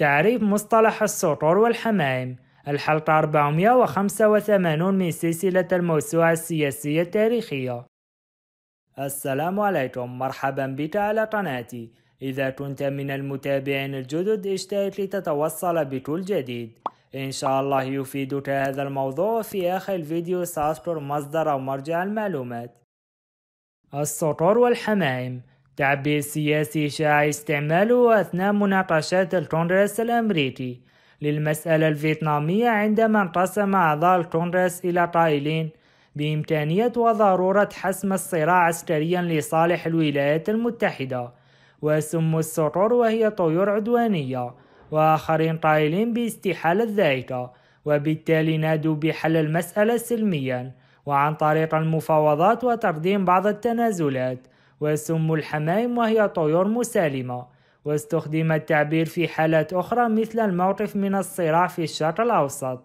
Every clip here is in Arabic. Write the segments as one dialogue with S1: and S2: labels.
S1: تعريف مصطلح السطور والحمائم الحلقة 485 من سلسلة الموسوعة السياسية التاريخية. السلام عليكم. مرحبا بك على قناتي. إذا كنت من المتابعين الجدد اشترك لتتوصل بكل جديد. إن شاء الله يفيدك هذا الموضوع. في آخر الفيديو سأذكر مصدر أو مرجع المعلومات. السطور والحمائم تعبير سياسي شاع استعماله أثناء مناقشات الكونغرس الأمريكي للمسألة الفيتنامية عندما انقسم أعضاء الكونغرس إلى قائلين بإمكانية وضرورة حسم الصراع عسكريا لصالح الولايات المتحدة وسموا السطور وهي طيور عدوانية وآخرين قائلين باستحالة ذلك وبالتالي نادوا بحل المسألة سلميا وعن طريق المفاوضات وتقديم بعض التنازلات وسموا الحمائم وهي طيور مسالمة. واستخدم التعبير في حالات أخرى مثل الموقف من الصراع في الشرق الأوسط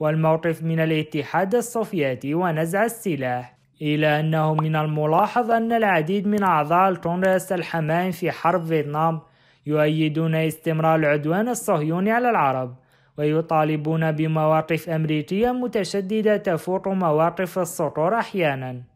S1: والموقف من الاتحاد السوفيتي ونزع السلاح. إلى أنه من الملاحظ أن العديد من أعضاء الكونغرس الحمائم في حرب فيتنام يؤيدون استمرار العدوان الصهيوني على العرب ويطالبون بمواقف أمريكية متشددة تفوق مواقف السطور أحيانا.